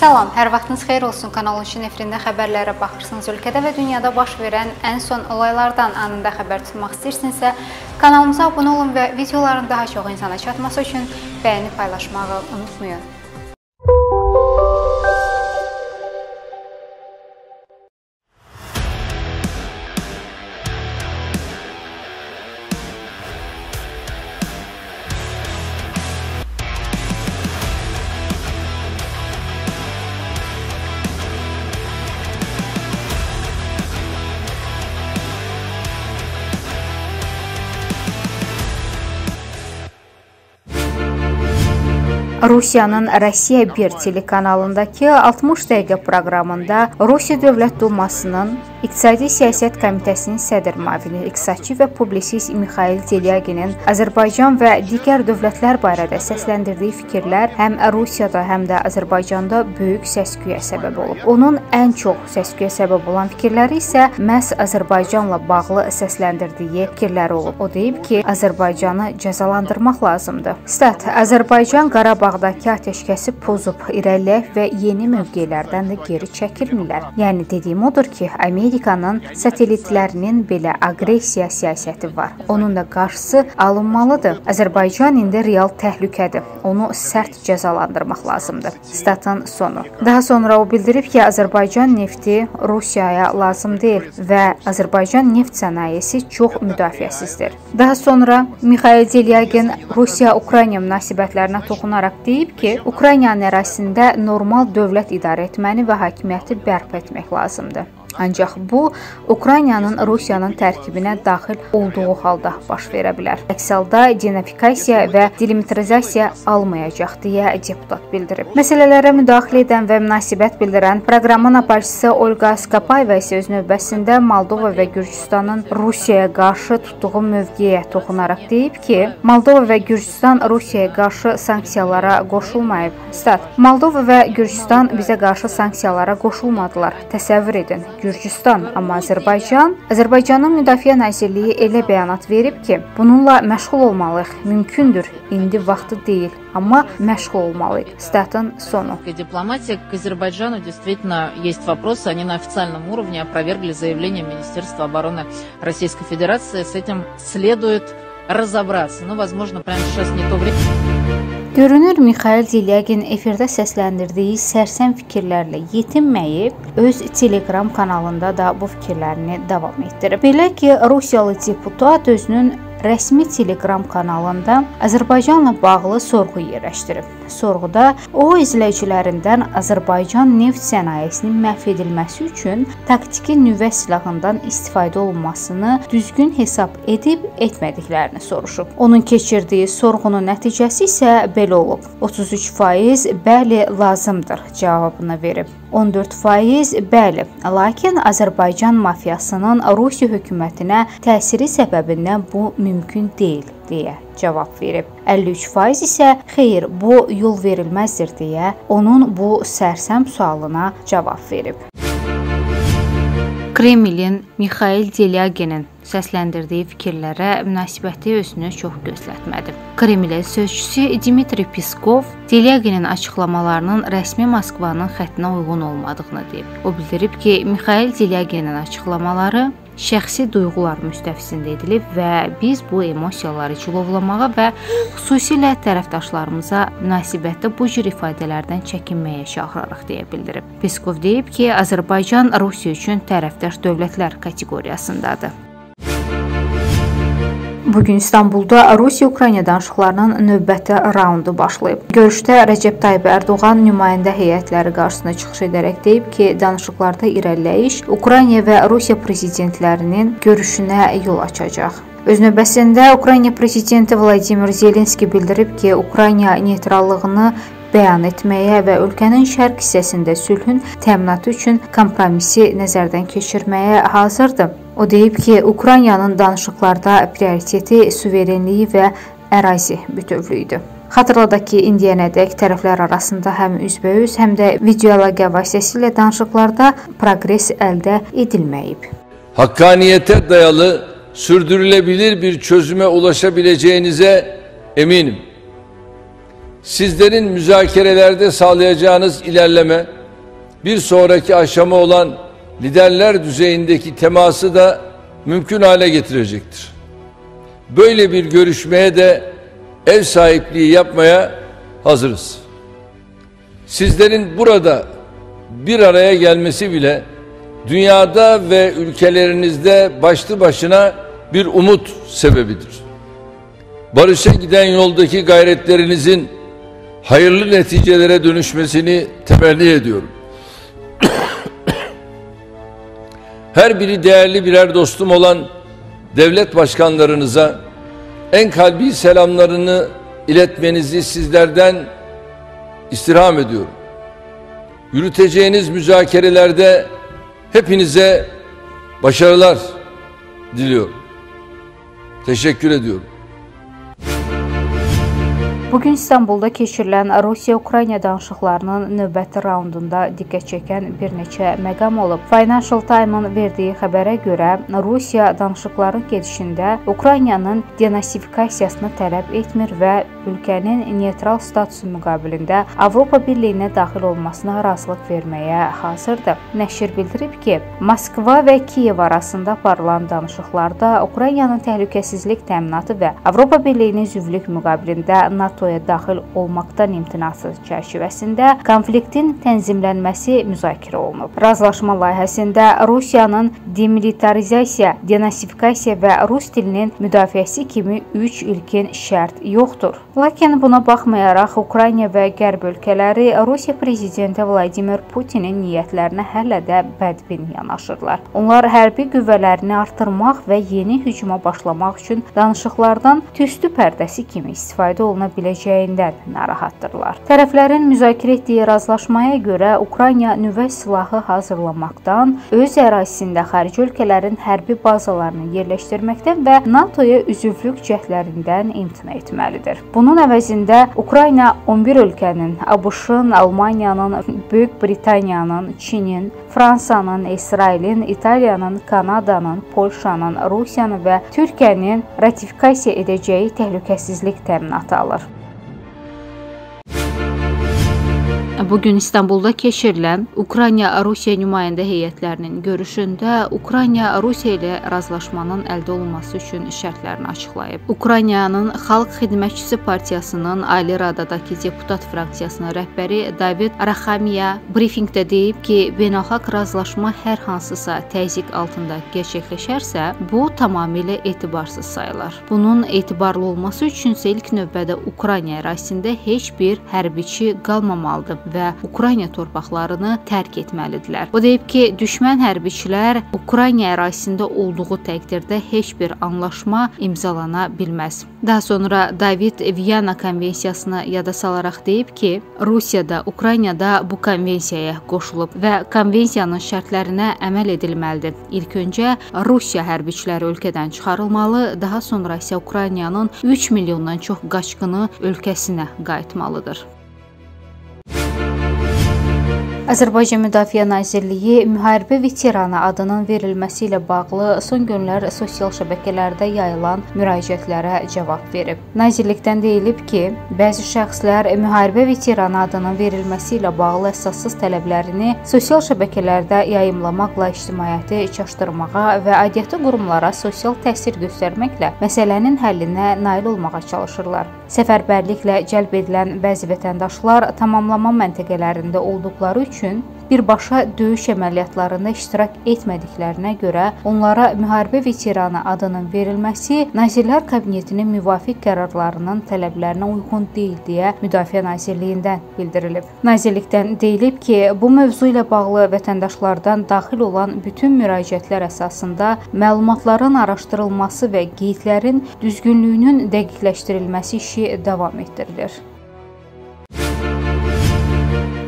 Salam, hər vaxtınız xeyir olsun. Kanalın şin efirində xəbərlərə baxırsınız. Ölkədə və dünyada baş verən ən son olaylardan anında xəbər tutmaq istəyirsinizsə, kanalımıza abunə olun və videoların daha çox insana çatması üçün bəyəni paylaşmağı unutmayın. Rusiyanın Rusiya 1 telekanalındakı 60 dəqiqə proqramında Rusiya Dövlət Dumasının İqtisadi Siyasət Komitəsinin sədr müavini, iqtisadçı və publisist Mixail Telyaginin Azərbaycan və digər dövlətlər barədə səsləndirdiyi fikirlər həm Rusiyada, həm də Azərbaycanda böyük səs-küyə səbəb olub. Onun ən çox səs-küyə səbəb olan fikirləri isə məhz Azərbaycanla bağlı səsləndirdiyi fikirlər olub. O deyib ki, Azərbaycanı cəzalandırmaq lazımdır. Stat: Azərbaycan Qarabağ Qarabağdakı atəşkəsi pozub, irəliləyək və yeni mövqelərdən də geri çəkilmirlər. Yəni dediyim odur ki, Amerikanın satelitlərinin belə aqressiya siyasəti var. Onun da qarşısı alınmalıdır. Azərbaycan indi real təhlükədir. Onu sərt cəzalandırmaq lazımdır. Statın sonu. Daha sonra o bildirib ki, Azərbaycan nefti Rusiyaya lazım deyil və Azərbaycan neft sənayesi çox müdafiəsizdir. Daha sonra Mikhail Delyagin Rusiya-Ukrayna münasibətlərinə toxunaraq deyib ki, Ukraynanın ərazisində normal dövlət idarə etməni və hakimiyyəti bərpa etmək lazımdır. Ancaq bu Ukraynanın Rusiyanın tərkibinə daxil olduğu halda baş verə bilər. Əks halda denotifikasiya və delimitarizasiya almayacaq deyə deputat bildirib. Məsələlərə müdaxilə edən və münasibət bildirən proqramın aparıcısı Olga Skapayeva isə öz növbəsində Moldova və Gürcüstanın Rusiyaya qarşı tutduğu mövqeyə toxunaraq deyib ki, Moldova və Gürcüstan Rusiyaya qarşı sanksiyalara qoşulmayıb. Stat: Moldova və Gürcüstan bizə qarşı sanksiyalara qoşulmadılar. Təsəvvür edin, Gürcüstan, amma Azərbaycan, Azərbaycanın Müdafiə Nazirliyi elə bəyanat verib ki, bununla məşğul olmalıyıq. Mümkündür, indi vaxtı deyil, amma məşğul olmalıyıq. Statın sonu. Дипломатия к Азербайджану действительно есть вопросы. Они на официальном уровне опровергли заявление Министерства обороны Российской Федерации. С этим следует разобраться. Но, возможно, прямо сейчас не то время. Görünür Mixail Dilyagin efirdə səsləndirdiyi sərsəm fikirlərlə yetinməyib, öz Telegram kanalında da bu fikirlərini davam etdirib. Belə ki, Rusiyalı deputat özünün rəsmi Telegram kanalında Azərbaycanla bağlı sorğu yerləşdirib. Sorğuda o izləyicilərindən Azərbaycan neft sənayesinin məhv edilməsi üçün taktiki nüvə silahından istifadə olunmasını düzgün hesab edib etmədiklərini soruşub. Onun keçirdiyi sorğunun nəticəsi isə belə olub. 33% bəli lazımdır cavabını verib. 14% bəli, lakin Azərbaycan mafiyasının Rusiya hökumətinə təsiri səbəbindən bu mümkün deyil deyə cavab verib. 53% isə xeyr, bu yol verilməzdir deyə onun bu sərsəm sualına cavab verib. Kremlin Mixail Delyaginin səsləndirdiyi fikirlərə münasibəti özünü çox gözlətmədi. Kreml sözçüsü Dmitri Peskov Delyaginin açıqlamalarının rəsmi Moskvanın xəttinə uyğun olmadığını deyib. O bildirib ki, Mixail Delyaginin açıqlamaları şəxsi duyğular müstəvisində edilib və biz bu emosiyaları cilovlamağa və xüsusilə tərəfdaşlarımıza münasibətdə bu cür ifadələrdən çəkinməyə çağırarıq deyə bildirib. Peskov deyib ki, Azərbaycan Rusiya üçün tərəfdaş dövlətlər kateqoriyasındadır. Bu gün İstanbulda Rusiya-Ukrayna danışıqlarının növbəti raundu başlayıb. Görüşdə Rəcəb Tayyib Ərdoğan nümayəndə heyətləri qarşısına çıxış edərək deyib ki, danışıqlarda irəliləyiş Ukrayna və Rusiya prezidentlərinin görüşünə yol açacaq. Öz növbəsində Ukrayna prezidenti Vladimir Zelenski bildirib ki, Ukrayna neytrallığını bəyan etməyə və ölkənin şərq hissəsində sülhün təminatı üçün kompromisi nəzərdən keçirməyə hazırdır. O deyib ki, Ukraynanın danışıqlarda prioriteti suverenliyi və ərazi bütövlüyüdür. Xatırladaq ki, indiyənədək tərəflər arasında həm üzbəüz, həm də video əlaqə vasitəsilə danışıqlarda proqres əldə edilməyib. Hakkaniyete dayalı sürdürülebilir bir çözüme ulaşabileceğinize eminim. sizlerin müzakerelerde sağlayacağınız ilerleme bir sonraki aşama olan liderler düzeyindeki teması da mümkün hale getirecektir. Böyle bir görüşmeye de ev sahipliği yapmaya hazırız. Sizlerin burada bir araya gelmesi bile dünyada ve ülkelerinizde başlı başına bir umut sebebidir. Barışa giden yoldaki gayretlerinizin hayırlı neticelere dönüşmesini temenni ediyorum. Her biri değerli birer dostum olan devlet başkanlarınıza en kalbi selamlarını iletmenizi sizlerden istirham ediyorum. Yürüteceğiniz müzakerelerde hepinize başarılar diliyorum. Teşekkür ediyorum. Bugün İstanbulda keçirilən Rusiya-Ukrayna danışıqlarının növbəti raundunda diqqət çəkən bir neçə məqam olub. Financial Times-ın verdiyi xəbərə görə Rusiya danışıqların gedişində Ukraynanın denasifikasiyasını tələb etmir və ölkənin neytral statusu müqabilində Avropa Birliyinə daxil olmasına razılıq verməyə hazırdır. Nəşr bildirib ki, Moskva və Kiyev arasında aparılan danışıqlarda Ukraynanın təhlükəsizlik təminatı və Avropa Birliyinin üzvlük müqabilində NATO NATO-ya daxil olmaqdan imtinası çərçivəsində konfliktin tənzimlənməsi müzakirə olunub. Razılaşma layihəsində Rusiyanın demilitarizasiya, denasifikasiya və rus dilinin müdafiəsi kimi 3 ilkin şərt yoxdur. Lakin buna baxmayaraq Ukrayna və Qərb ölkələri Rusiya prezidenti Vladimir Putinin niyyətlərinə hələ də bədbin yanaşırlar. Onlar hərbi qüvvələrini artırmaq və yeni hücuma başlamaq üçün danışıqlardan tüstü pərdəsi kimi istifadə oluna bilər ediləcəyindən narahatdırlar. Tərəflərin müzakirə etdiyi razılaşmaya görə Ukrayna nüvə silahı hazırlamaqdan, öz ərazisində xarici ölkələrin hərbi bazalarını yerləşdirməkdən və NATO-ya üzvlük cəhdlərindən imtina etməlidir. Bunun əvəzində Ukrayna 11 ölkənin, ABŞ-ın, Almaniyanın, Böyük Britaniyanın, Çinin, Fransanın, İsrailin, İtaliyanın, Kanadanın, Polşanın, Rusiyanın və Türkiyənin ratifikasiya edəcəyi təhlükəsizlik təminatı alır. Bu gün İstanbulda keçirilən Ukrayna-Rusiya nümayəndə heyətlərinin görüşündə Ukrayna Rusiya ilə razılaşmanın əldə olunması üçün şərtlərini açıqlayıb. Ukraynanın Xalq Xidmətçisi Partiyasının Ali Radadakı deputat fraksiyasının rəhbəri David Araxamiya brifinqdə deyib ki, beynəlxalq razılaşma hər hansısa təzyiq altında gerçəkləşərsə, bu tamamilə etibarsız sayılar. Bunun etibarlı olması üçün isə ilk növbədə Ukrayna ərazisində heç bir hərbiçi qalmamalıdır və Ukrayna torpaqlarını tərk etməlidirlər. O deyib ki, düşmən hərbiçilər Ukrayna ərazisində olduğu təqdirdə heç bir anlaşma imzalana bilməz. Daha sonra David Viyana konvensiyasını yada salaraq deyib ki, Rusiya da Ukrayna da bu konvensiyaya qoşulub və konvensiyanın şərtlərinə əməl edilməlidir. İlk öncə Rusiya hərbiçiləri ölkədən çıxarılmalı, daha sonra isə Ukraynanın 3 milyondan çox qaçqını ölkəsinə qayıtmalıdır. Azərbaycan Müdafiə Nazirliyi müharibə veteranı adının verilməsi ilə bağlı son günlər sosial şəbəkələrdə yayılan müraciətlərə cavab verib. Nazirlikdən deyilib ki, bəzi şəxslər müharibə veteranı adının verilməsi ilə bağlı əsassız tələblərini sosial şəbəkələrdə yayımlamaqla ictimaiyyəti çaşdırmağa və aidiyyatı qurumlara sosial təsir göstərməklə məsələnin həllinə nail olmağa çalışırlar. Səfərbərliklə cəlb edilən bəzi vətəndaşlar tamamlama məntəqələrində olduqları üçün birbaşa döyüş əməliyyatlarında iştirak etmədiklərinə görə onlara müharibə veteranı adının verilməsi Nazirlər Kabinetinin müvafiq qərarlarının tələblərinə uyğun deyil deyə Müdafiə Nazirliyindən bildirilib. Nazirlikdən deyilib ki, bu mövzu ilə bağlı vətəndaşlardan daxil olan bütün müraciətlər əsasında məlumatların araşdırılması və qeydlərin düzgünlüyünün dəqiqləşdirilməsi işi davam etdirilir.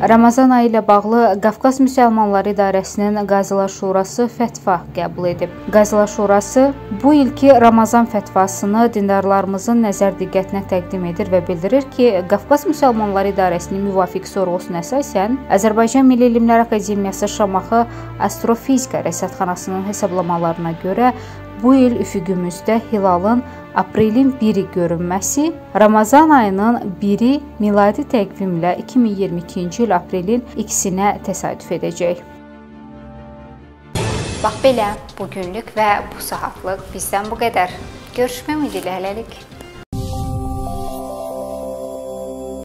Ramazan ayı ilə bağlı Qafqaz Müsəlmanları İdarəsinin Qazılar Şurası fətva qəbul edib. Qazılar Şurası bu ilki Ramazan fətvasını dindarlarımızın nəzər diqqətinə təqdim edir və bildirir ki, Qafqaz Müsəlmanları İdarəsinin müvafiq sorğusuna əsasən Azərbaycan Milli Elmlər Akademiyası Şamaxı Astrofizika Rəsədxanasının hesablamalarına görə bu il üfüqümüzdə hilalın aprelin 1-i görünməsi Ramazan ayının 1-i miladi təqvimlə 2022-ci il aprelin 2-sinə təsadüf edəcək. Bax belə, bu günlük və bu saatlıq bizdən bu qədər. Görüşmək ümidi ilə hələlik.